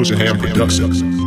Cushion Ham Ham Productions.